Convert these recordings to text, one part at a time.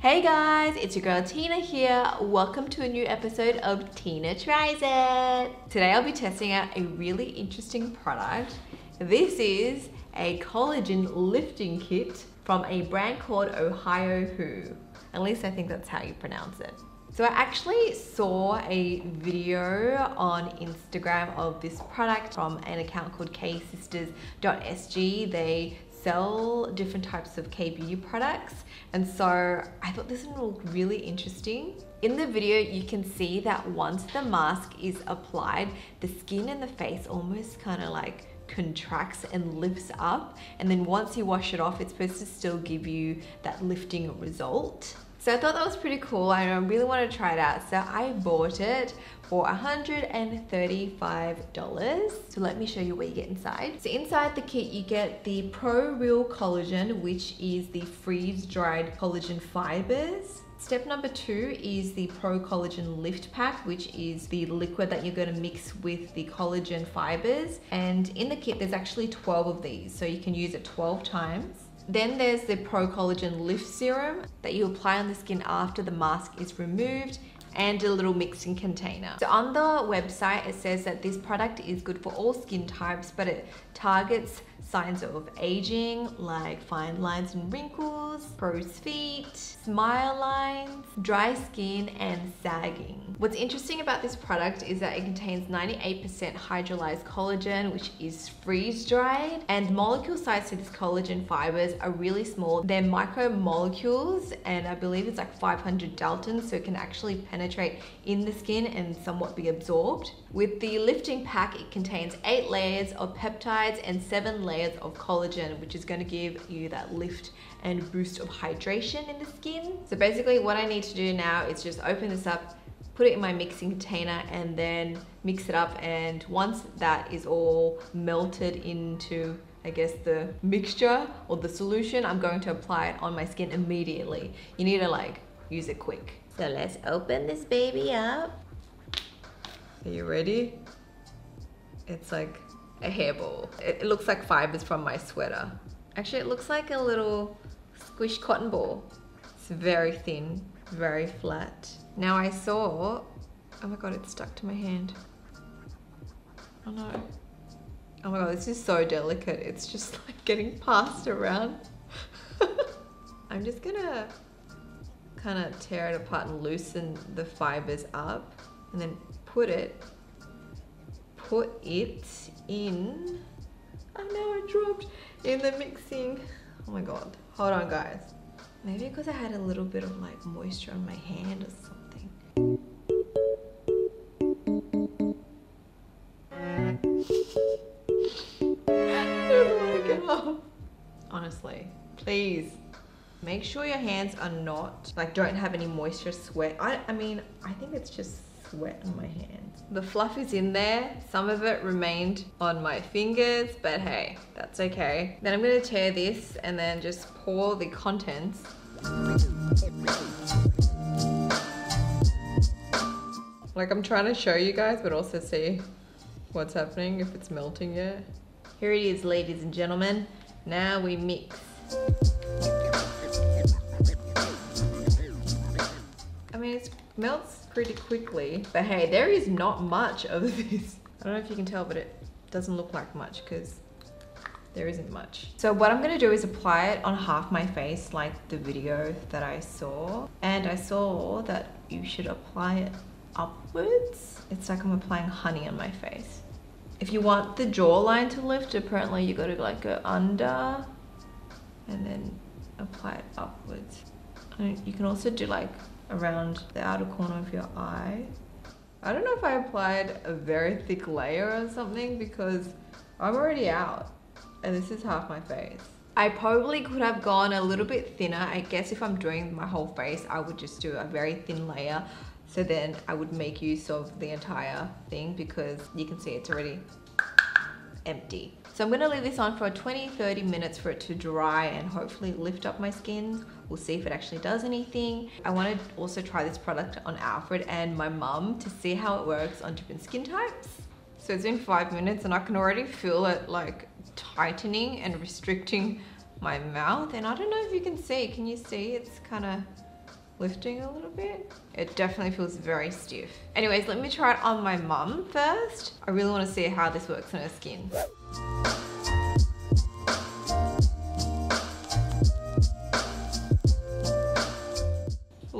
Hey guys, it's your girl Tina here. Welcome to a new episode of Tina Tries It. Today I'll be testing out a really interesting product. This is a collagen lifting kit from a brand called Ohiohoo. At least I think that's how you pronounce it. So I actually saw a video on Instagram of this product from an account called ksisters.sg. They sell different types of K-beauty products and so I thought this one looked really interesting. In the video you can see that once the mask is applied the skin and the face almost kind of like contracts and lifts up and then once you wash it off it's supposed to still give you that lifting result. So I thought that was pretty cool. and I really want to try it out. So I bought it for $135. So let me show you what you get inside. So inside the kit, you get the Pro Real Collagen, which is the freeze-dried collagen fibers. Step number two is the Pro Collagen Lift Pack, which is the liquid that you're gonna mix with the collagen fibers. And in the kit, there's actually 12 of these, so you can use it 12 times. Then there's the Pro Collagen Lift Serum that you apply on the skin after the mask is removed and a little mixing container. So on the website, it says that this product is good for all skin types, but it targets signs of aging like fine lines and wrinkles, crow's feet, smile lines, dry skin, and sagging. What's interesting about this product is that it contains 98% hydrolyzed collagen, which is freeze dried, and molecule size to these collagen fibers are really small. They're micromolecules, and I believe it's like 500 daltons, so it can actually penetrate in the skin and somewhat be absorbed. With the lifting pack, it contains eight layers of peptides and seven layers of collagen, which is gonna give you that lift and boost of hydration in the skin. So basically what I need to do now is just open this up, put it in my mixing container and then mix it up. And once that is all melted into I guess the mixture or the solution, I'm going to apply it on my skin immediately. You need to like use it quick. So let's open this baby up. Are you ready? It's like a hairball. It, looks like fibers from my sweater. Actually, it looks like a little squished cotton ball. It's very thin, very flat. Now I saw, oh my God, it's stuck to my hand. Oh no. Oh my God, this is so delicate. It's just like getting passed around. I'm just gonna kind of tear it apart and loosen the fibers up and then put it put it in. Oh no I dropped in the mixing. Oh my god. Hold on guys. Maybe because I had a little bit of like moisture on my hand or something. Honestly please make sure your hands are not like don't have any moisture sweat. I, I mean I think it's just sweat on my hands. The fluff is in there. Some of it remained on my fingers, but hey, that's okay. Then I'm gonna tear this and then just pour the contents. Like I'm trying to show you guys, but also see what's happening, if it's melting yet. Here it is, ladies and gentlemen. Now we mix. I mean, it melts pretty quickly. But hey, there is not much of this. I don't know if you can tell, but it doesn't look like much because there isn't much. So what I'm gonna do is apply it on half my face like the video that I saw. And I saw that you should apply it upwards. It's like I'm applying honey on my face. If you want the jawline to lift, apparently you gotta like go under and then apply it upwards. And you can also do like around the outer corner of your eye. I don't know if I applied a very thick layer or something because I'm already out and this is half my face. I probably could have gone a little bit thinner. I guess if I'm doing my whole face, I would just do a very thin layer. So then I would make use of the entire thing because you can see it's already empty. So I'm gonna leave this on for 20, 30 minutes for it to dry and hopefully lift up my skin. We'll see if it actually does anything. I wanna also try this product on Alfred and my mum to see how it works on different skin types. So it's been five minutes and I can already feel it like tightening and restricting my mouth. And I don't know if you can see, can you see? It's kind of lifting a little bit. It definitely feels very stiff. Anyways, let me try it on my mum first. I really want to see how this works on her skin.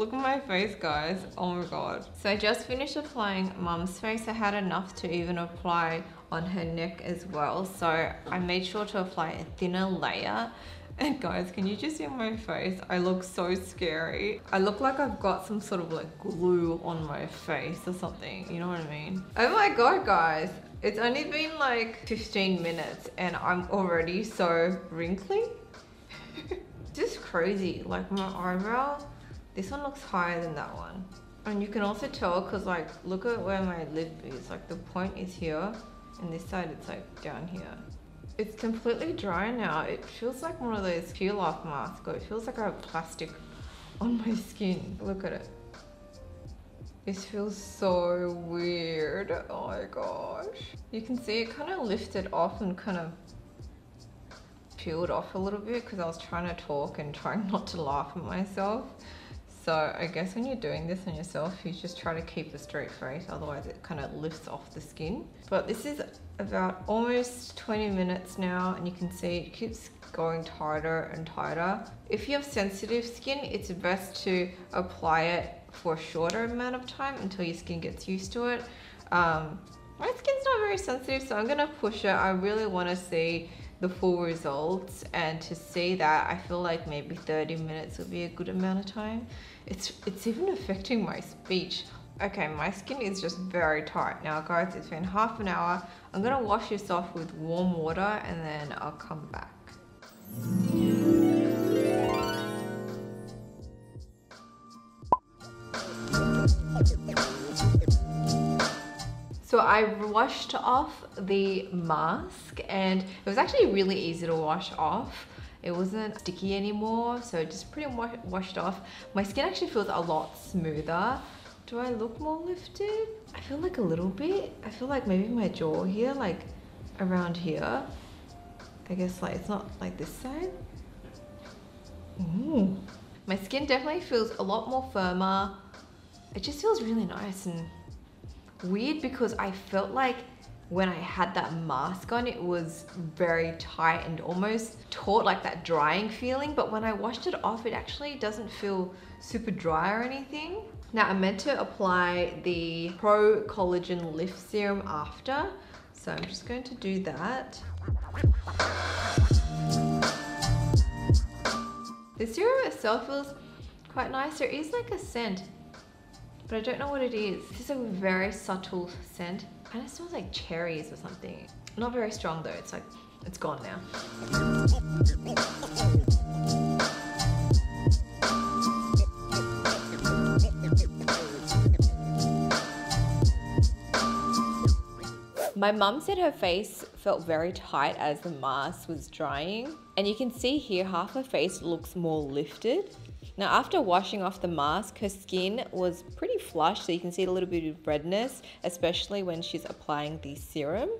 Look at my face, guys. Oh my god. So I just finished applying mum's face. I had enough to even apply on her neck as well. So I made sure to apply a thinner layer and guys, can you just see my face? I look so scary. I look like I've got some sort of like glue on my face or something. You know what I mean? Oh my God, guys. It's only been like 15 minutes and I'm already so wrinkly. just crazy. Like my eyebrow, this one looks higher than that one. And you can also tell because like, look at where my lip is. Like the point is here and this side it's like down here. It's completely dry now. It feels like one of those peel off masks. or It feels like I have plastic on my skin. Look at it. This feels so weird. Oh my gosh. You can see it kind of lifted off and kind of peeled off a little bit because I was trying to talk and trying not to laugh at myself. So I guess when you're doing this on yourself, you just try to keep the straight face, otherwise it kind of lifts off the skin. But this is about almost 20 minutes now and you can see it keeps going tighter and tighter. If you have sensitive skin, it's best to apply it for a shorter amount of time until your skin gets used to it. Um, my skin's not very sensitive, so I'm gonna push it. I really wanna see the full results and to see that I feel like maybe 30 minutes would be a good amount of time. It's, it's even affecting my speech. Okay, my skin is just very tight. Now guys, it's been half an hour. I'm gonna wash this off with warm water and then I'll come back. So I washed off the mask and it was actually really easy to wash off. It wasn't sticky anymore, so just pretty much washed off. My skin actually feels a lot smoother. Do I look more lifted? I feel like a little bit. I feel like maybe my jaw here, like around here. I guess like it's not like this side. Ooh. My skin definitely feels a lot more firmer. It just feels really nice and weird because I felt like when I had that mask on, it was very tight and almost taut, like that drying feeling. But when I washed it off, it actually doesn't feel super dry or anything. Now I'm meant to apply the Pro Collagen Lift Serum after. So I'm just going to do that. The serum itself feels quite nice. There is like a scent, but I don't know what it is. This is a very subtle scent. Kind of smells like cherries or something. Not very strong though, it's like, it's gone now. My mum said her face felt very tight as the mask was drying. And you can see here half her face looks more lifted. Now after washing off the mask, her skin was pretty flush, so you can see a little bit of redness, especially when she's applying the serum.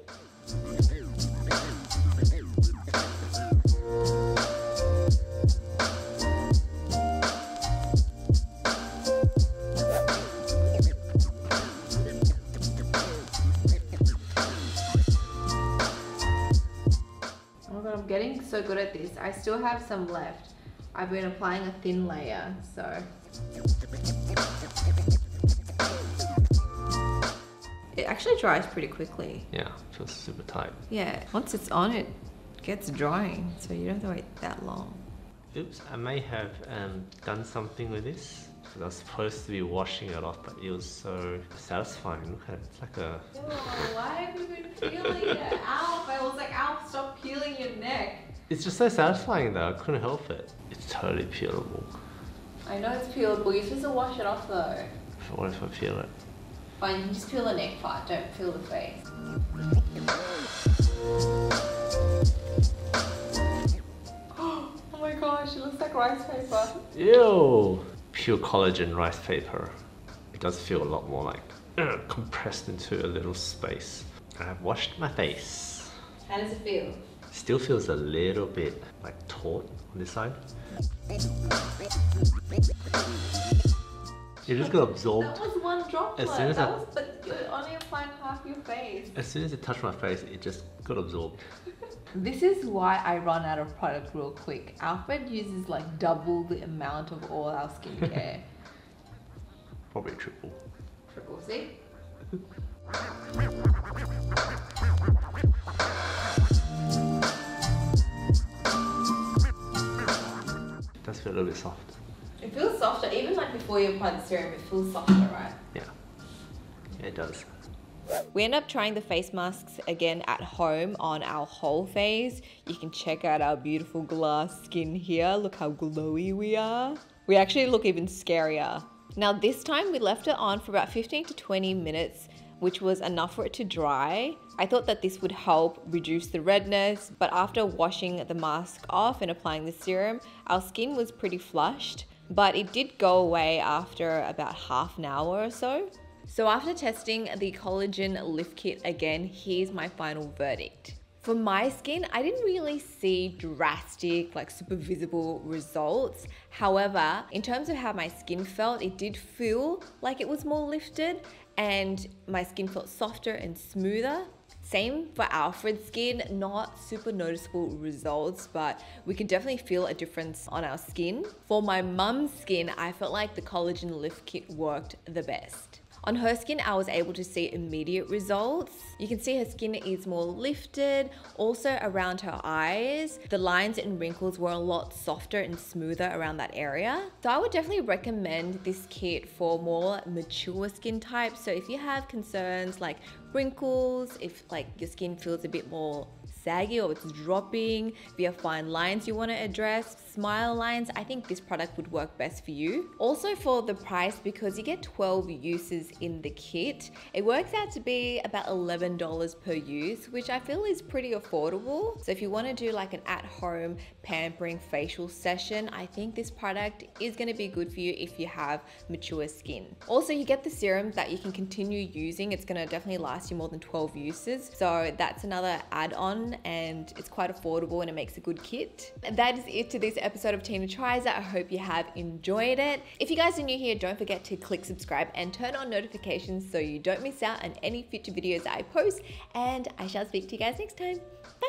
Oh God, I'm getting so good at this. I still have some left. I've been applying a thin layer, so. It actually dries pretty quickly. Yeah, feels super tight. Yeah, once it's on, it gets drying, so you don't have to wait that long. Oops, I may have um, done something with this. I was supposed to be washing it off, but it was so satisfying. Look at it, it's like a. Oh, why have you been peeling it? Alf, I was like, Alf, stop peeling your neck. It's just so satisfying though, I couldn't help it. Totally peelable. I know it's peelable, you're supposed to wash it off though. What if I peel it? Fine, you can just peel the neck part, don't peel the face. oh my gosh, it looks like rice paper. Ew! Pure collagen rice paper. It does feel a lot more like uh, compressed into a little space. I've washed my face. How does it feel? Still feels a little bit like taut on this side. It just got absorbed. That was one droplet. As soon as that I- was, but you're only applying half your face. As soon as it touched my face, it just got absorbed. This is why I run out of product real quick. Alfred uses like double the amount of all our skincare. Probably triple. Triple C. It does feel a little bit soft. It feels softer, even like before you apply the serum, it feels softer, right? Yeah. Yeah, it does. We end up trying the face masks again at home on our whole face. You can check out our beautiful glass skin here. Look how glowy we are. We actually look even scarier. Now this time we left it on for about 15 to 20 minutes which was enough for it to dry. I thought that this would help reduce the redness, but after washing the mask off and applying the serum, our skin was pretty flushed, but it did go away after about half an hour or so. So after testing the collagen lift kit again, here's my final verdict. For my skin, I didn't really see drastic, like super visible results. However, in terms of how my skin felt, it did feel like it was more lifted and my skin felt softer and smoother. Same for Alfred's skin, not super noticeable results, but we can definitely feel a difference on our skin. For my mum's skin, I felt like the collagen lift kit worked the best. On her skin, I was able to see immediate results. You can see her skin is more lifted. Also around her eyes, the lines and wrinkles were a lot softer and smoother around that area. So I would definitely recommend this kit for more mature skin types. So if you have concerns like wrinkles, if like your skin feels a bit more saggy or it's dropping, if you have fine lines you want to address, smile lines, I think this product would work best for you. Also for the price, because you get 12 uses in the kit, it works out to be about $11 per use, which I feel is pretty affordable. So if you want to do like an at-home pampering facial session, I think this product is going to be good for you if you have mature skin. Also, you get the serum that you can continue using. It's going to definitely last you more than 12 uses. So that's another add-on and it's quite affordable and it makes a good kit. And that is it to this episode of Tina Tries It. I hope you have enjoyed it. If you guys are new here, don't forget to click subscribe and turn on notifications so you don't miss out on any future videos I post. And I shall speak to you guys next time. Bye!